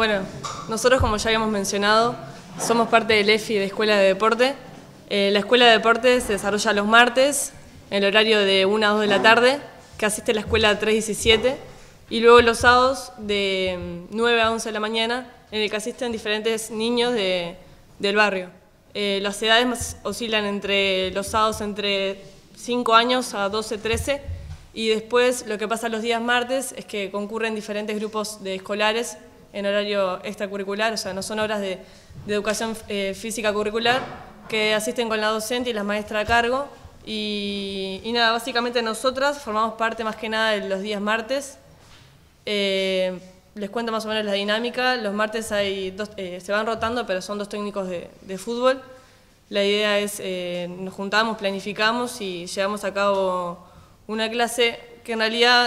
Bueno, nosotros como ya habíamos mencionado, somos parte del EFI de Escuela de Deporte. Eh, la Escuela de Deporte se desarrolla los martes, en el horario de 1 a 2 de la tarde, que asiste la escuela 317, y luego los sábados de 9 a 11 de la mañana, en el que asisten diferentes niños de, del barrio. Eh, las edades oscilan entre los sábados entre 5 años a 12, 13, y después lo que pasa los días martes es que concurren diferentes grupos de escolares en horario extracurricular, o sea, no son horas de, educación eh, física curricular, que asisten con la docente y la maestra a cargo. Y, nada, básicamente nosotras formamos parte más que nada de los días martes. Eh, les cuento más o menos la dinámica. Los martes hay dos, eh, se van rotando, pero son dos técnicos de, de fútbol. La idea es, nos juntamos, planificamos y llevamos a cabo una clase que en realidad,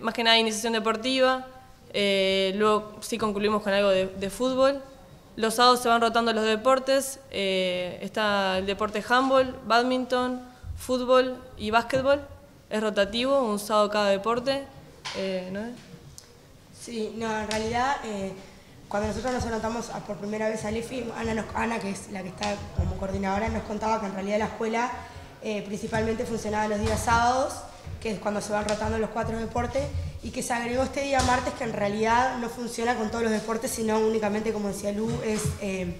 más que nada, iniciación deportiva, eh, luego sí concluimos con algo de, fútbol. Los sábados se van rotando los deportes. Eh, está el deporte handball, badminton, fútbol y básquetbol. Es rotativo, un sábado cada deporte. Eh, ¿no? Sí, no, en realidad cuando nosotros nos anotamos por primera vez al IFI, Ana, Ana, que es la que está como coordinadora, nos contaba que en realidad la escuela principalmente funcionaba los días sábados, que es cuando se van rotando los cuatro deportes, y que se agregó este día martes que en realidad no funciona con todos los deportes, sino únicamente, como decía Lu, es, eh,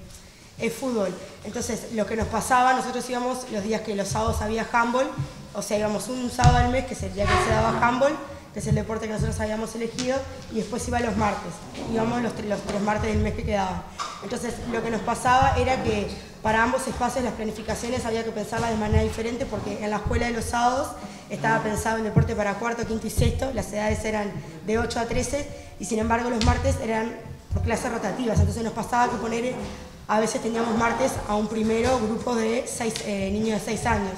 es fútbol. Entonces, lo que nos pasaba, nosotros íbamos los días que los sábados había handball, o sea, íbamos un sábado al mes, que es el día que se daba handball, que es el deporte que nosotros habíamos elegido, y después iba los martes, íbamos los, los tres martes del mes que quedaban. Entonces, lo que nos pasaba era que para ambos espacios las planificaciones había que pensarlas de manera diferente porque en la escuela de los sábados estaba pensado en deporte para cuarto, quinto y sexto, las edades eran de 8 a 13 y sin embargo los martes eran por clases rotativas, entonces nos pasaba que poner, a veces teníamos martes a un primero grupo de eh, niños de 6 años.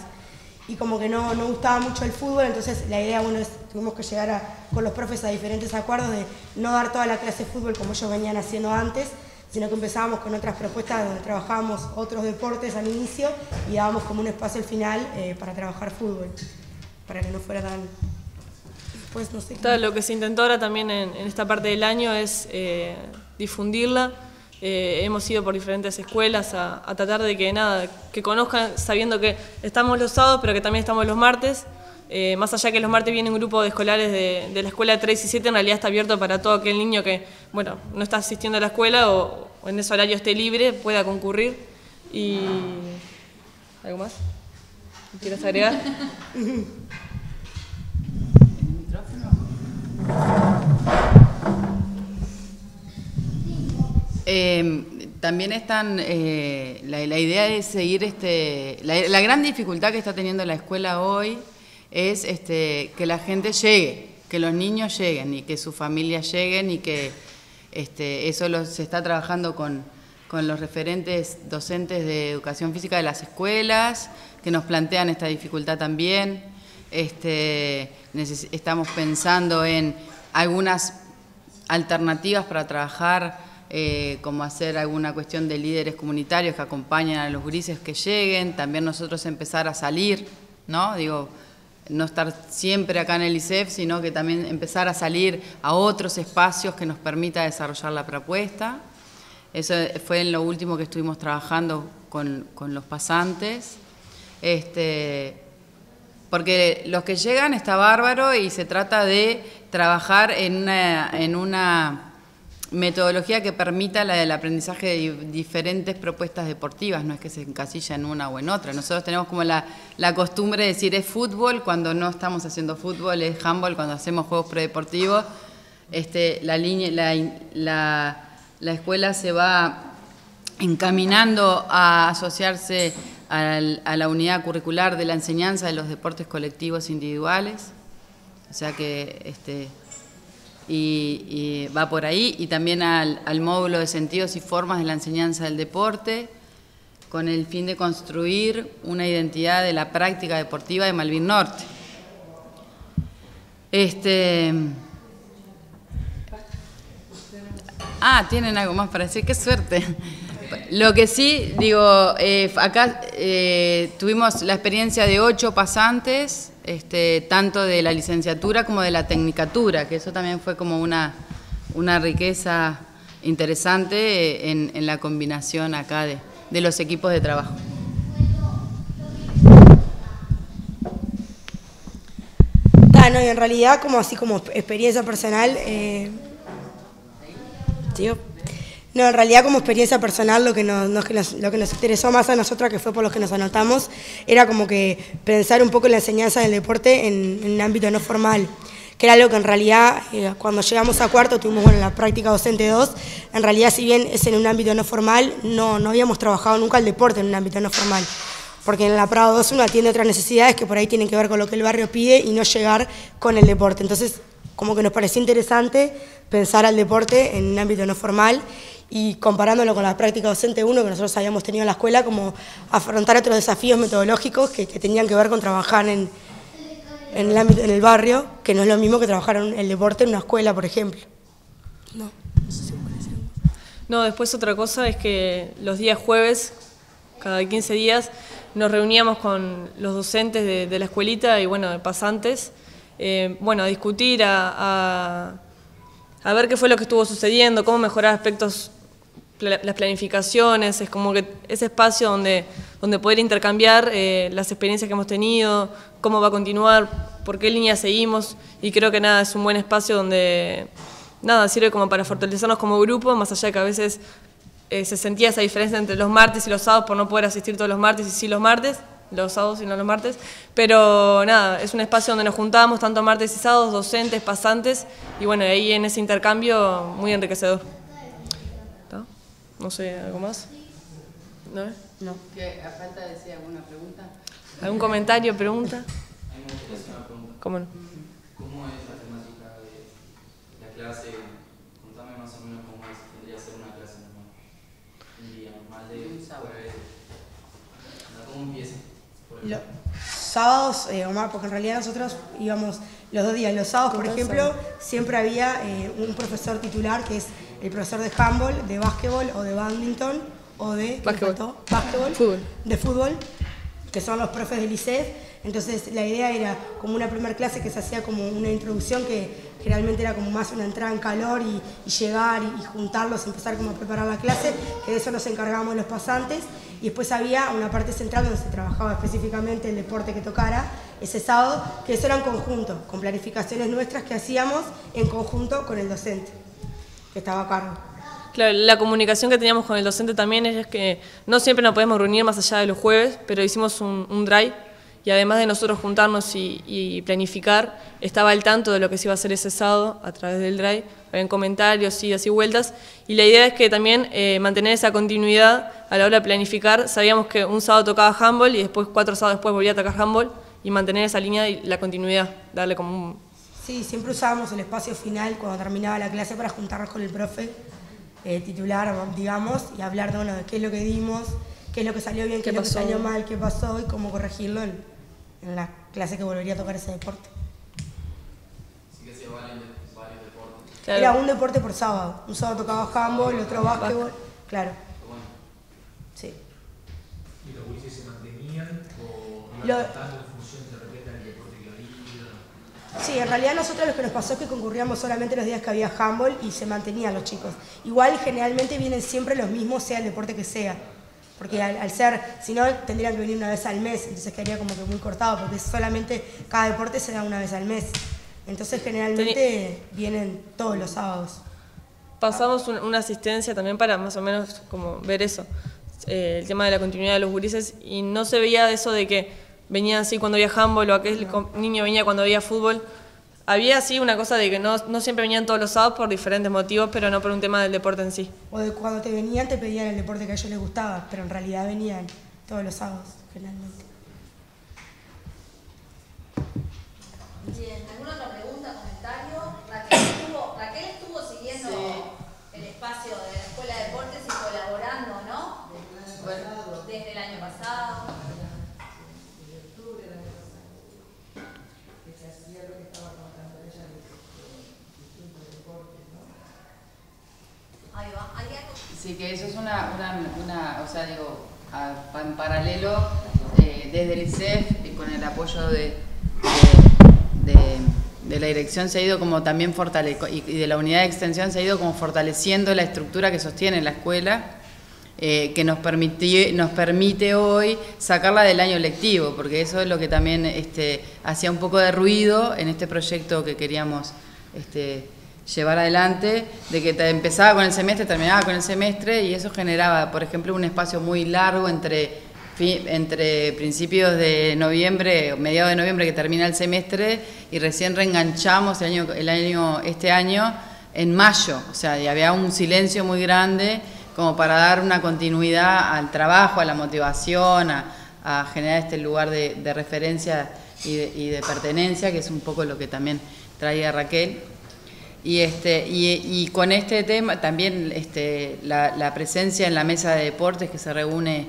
Y como que no, no, gustaba mucho el fútbol, entonces la idea, bueno, es, tuvimos que llegar con los profes a diferentes acuerdos de no dar toda la clase de fútbol como ellos venían haciendo antes, sino que empezábamos con otras propuestas donde trabajábamos otros deportes al inicio y dábamos como un espacio al final eh, para trabajar fútbol, para que no fuera tan... Pues no sé. Lo que se intentó ahora también en, esta parte del año es eh, difundirla. Eh, hemos ido por diferentes escuelas a, tratar de que nada, que conozcan sabiendo que estamos los sábados, pero que también estamos los martes. Eh, más allá que los martes viene un grupo de escolares de, la escuela 3 y 7, en realidad está abierto para todo aquel niño que, bueno, no está asistiendo a la escuela o, en ese horario esté libre, pueda concurrir. Y... ¿Algo más? ¿Quieres agregar? Eh, también están, eh, la, idea es seguir, este, la gran dificultad que está teniendo la escuela hoy es este, que la gente llegue, que los niños lleguen y que sus familias lleguen y que este, eso lo, se está trabajando con, con los referentes docentes de educación física de las escuelas, que nos plantean esta dificultad también. Este, estamos pensando en algunas alternativas para trabajar, eh, como hacer alguna cuestión de líderes comunitarios que acompañen a los grises que lleguen, también nosotros empezar a salir, ¿no? Digo, no estar siempre acá en el ICEF, sino que también empezar a salir a otros espacios que nos permita desarrollar la propuesta. Eso fue en lo último que estuvimos trabajando con, los pasantes. Este, porque los que llegan está bárbaro y se trata de trabajar en una, en una metodología que permita del aprendizaje de diferentes propuestas deportivas, no es que se encasilla en una o en otra. Nosotros tenemos como la, costumbre de decir es fútbol cuando no estamos haciendo fútbol, es handball cuando hacemos juegos predeportivos. Este, la, escuela se va encaminando a asociarse a la unidad curricular de la enseñanza de los deportes colectivos individuales. O sea que este, y, va por ahí, y también al, módulo de sentidos y formas de la enseñanza del deporte, con el fin de construir una identidad de la práctica deportiva de Malvin Norte. Este, ah, tienen algo más para decir, qué suerte. Lo que sí, digo, eh, acá eh, tuvimos la experiencia de ocho pasantes, este, tanto de la licenciatura como de la tecnicatura, que eso también fue como una, una riqueza interesante en, la combinación acá de, de los equipos de trabajo. No, y en realidad, como así como experiencia personal, eh, no, en realidad como experiencia personal lo que, nos, lo que nos interesó más a nosotros, que fue por lo que nos anotamos, era como que pensar un poco en la enseñanza del deporte en, un ámbito no formal, que era algo que en realidad eh, cuando llegamos a cuarto tuvimos bueno, la práctica docente 2, en realidad si bien es en un ámbito no formal, no, no habíamos trabajado nunca el deporte en un ámbito no formal porque en la Prado 2 uno atiende otras necesidades que por ahí tienen que ver con lo que el barrio pide y no llegar con el deporte. Entonces, como que nos pareció interesante pensar al deporte en un ámbito no formal y comparándolo con la práctica docente 1 que nosotros habíamos tenido en la escuela, como afrontar otros desafíos metodológicos que, tenían que ver con trabajar en, en, el ámbito, en el barrio, que no es lo mismo que trabajar en el deporte en una escuela, por ejemplo. No, no, después otra cosa es que los días jueves, cada 15 días, nos reuníamos con los docentes de, la escuelita y bueno, de pasantes, eh, bueno, a discutir, a, a, ver qué fue lo que estuvo sucediendo, cómo mejorar aspectos, las planificaciones, es como que ese espacio donde, donde poder intercambiar eh, las experiencias que hemos tenido, cómo va a continuar, por qué línea seguimos, y creo que nada, es un buen espacio donde nada, sirve como para fortalecernos como grupo, más allá de que a veces eh, se sentía esa diferencia entre los martes y los sábados por no poder asistir todos los martes y sí los martes, los sábados y no los martes, pero nada, es un espacio donde nos juntábamos tanto martes y sábados, docentes, pasantes, y bueno, ahí en ese intercambio muy enriquecedor. ¿No? sé, ¿algo más? ¿No? No. ¿Qué, a falta decir alguna pregunta? ¿Algún comentario, pregunta? ¿Cómo no? ¿Cómo es la temática de la clase? Contame más o menos cómo es, tendría que ser una clase los sábados, eh, Omar, porque en realidad nosotros íbamos los dos días. Los sábados, por ejemplo, siempre había eh, un profesor titular que es el profesor de handball, de básquetbol o de badminton o de básquetbol, de fútbol, que son los profes del ICEF. Entonces la idea era como una primera clase que se hacía como una introducción que realmente era como más una entrada en calor y, llegar y, juntarlos, empezar como a preparar la clase, que de eso nos encargábamos los pasantes. Y después había una parte central donde se trabajaba específicamente el deporte que tocara ese sábado, que eso era en conjunto, con planificaciones nuestras que hacíamos en conjunto con el docente, estaba la comunicación que teníamos con el docente también es que no siempre nos podemos reunir más allá de los jueves, pero hicimos un, drive y además de nosotros juntarnos y, planificar, estaba al tanto de lo que se iba a hacer ese sábado a través del Drive, en comentarios, idas y vueltas, y la idea es que también eh, mantener esa continuidad a la hora de planificar, sabíamos que un sábado tocaba handball y después cuatro sábados después volvía a tocar handball, y mantener esa línea y la continuidad, darle como un... Sí, siempre usábamos el espacio final cuando terminaba la clase para juntarnos con el profe eh, titular, digamos, y hablar de, bueno, de qué es lo que dimos, qué es lo que salió bien, qué, es lo que salió mal, qué pasó y cómo corregirlo en la clase que volvería a tocar ese deporte. Sí que se valen varios deportes. Era un deporte por sábado. Un sábado tocaba handball, el otro básquetbol. Claro. Sí. ¿Y los se mantenían o iban en función de repente del deporte que había? Sí, en realidad nosotros lo que nos pasó es que concurríamos solamente los días que había handball y se mantenían los chicos. Igual generalmente vienen siempre los mismos, sea el deporte que sea. Porque al, ser, si no, tendrían que venir una vez al mes, entonces quedaría como que muy cortado, porque solamente cada deporte se da una vez al mes. Entonces generalmente vienen todos los sábados. Pasamos una asistencia también para más o menos como ver eso, eh, el tema de la continuidad de los gurises, y no se veía eso de que venían así cuando había handball o aquel niño venía cuando había fútbol, había sí una cosa de que no, no, siempre venían todos los sábados por diferentes motivos, pero no por un tema del deporte en sí. O de cuando te venían te pedían el deporte que a ellos les gustaba, pero en realidad venían todos los sábados, generalmente. Bien, ¿alguna otra pregunta, comentario? Raquel estuvo, Raquel estuvo siguiendo el espacio de la Escuela de Deportes y colaborando, ¿no? Desde el año pasado. Sí, que eso es una, una, o sea, digo, en paralelo, eh, desde el ICEF y con el apoyo de, de, de la dirección se ha ido como también fortaleciendo, y de la unidad de extensión se ha ido como fortaleciendo la estructura que sostiene la escuela, eh, que nos, nos permite hoy sacarla del año lectivo, porque eso es lo que también este, hacía un poco de ruido en este proyecto que queríamos este, llevar adelante, de que empezaba con el semestre, terminaba con el semestre, y eso generaba, por ejemplo, un espacio muy largo entre entre principios de noviembre, mediados de noviembre que termina el semestre y recién reenganchamos el año, el año, este año en mayo, o sea, y había un silencio muy grande como para dar una continuidad al trabajo, a la motivación, a, generar este lugar de, referencia y de, pertenencia, que es un poco lo que también traía Raquel. Y, este, y, con este tema también este, la, la presencia en la mesa de deportes que se reúne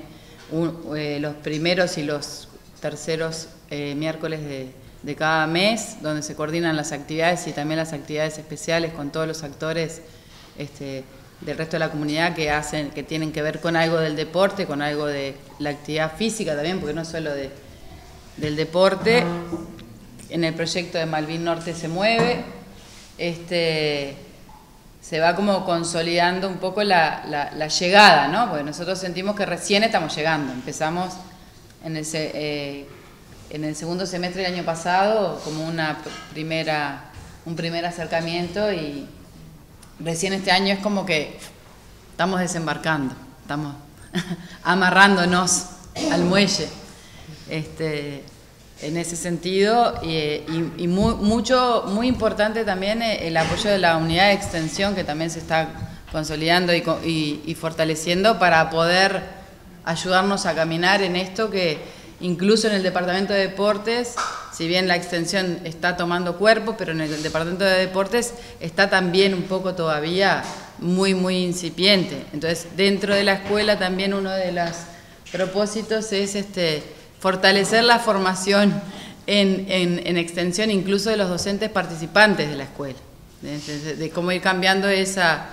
eh, los primeros y los terceros eh, miércoles de, cada mes, donde se coordinan las actividades y también las actividades especiales con todos los actores este, del resto de la comunidad que hacen, que tienen que ver con algo del deporte, con algo de la actividad física también, porque no solo de, del deporte. En el proyecto de Malvin Norte se mueve. Este, se va como consolidando un poco la, llegada, ¿no? Porque nosotros sentimos que recién estamos llegando. Empezamos en el, eh, en el segundo semestre del año pasado como una primera, un primer acercamiento y recién este año es como que estamos desembarcando, estamos amarrándonos al muelle. Este, en ese sentido y, muy, mucho, muy importante también eh, el apoyo de la unidad de extensión que también se está consolidando y, fortaleciendo para poder ayudarnos a caminar en esto que incluso en el departamento de deportes, si bien la extensión está tomando cuerpo, pero en el departamento de deportes está también un poco todavía muy, muy incipiente. Entonces, dentro de la escuela también uno de los propósitos es este fortalecer la formación en, extensión incluso de los docentes participantes de la escuela, de, cómo ir cambiando esa,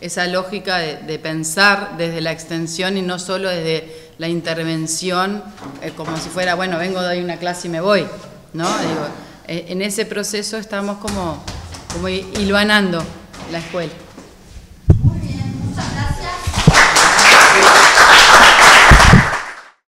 esa lógica de, pensar desde la extensión y no solo desde la intervención, eh, como si fuera, bueno, vengo, doy una clase y me voy, ¿no? Eh, en ese proceso estamos como, como hilvanando la escuela.